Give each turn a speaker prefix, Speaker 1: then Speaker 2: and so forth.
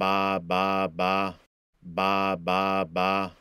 Speaker 1: ba ba ba ba ba ba.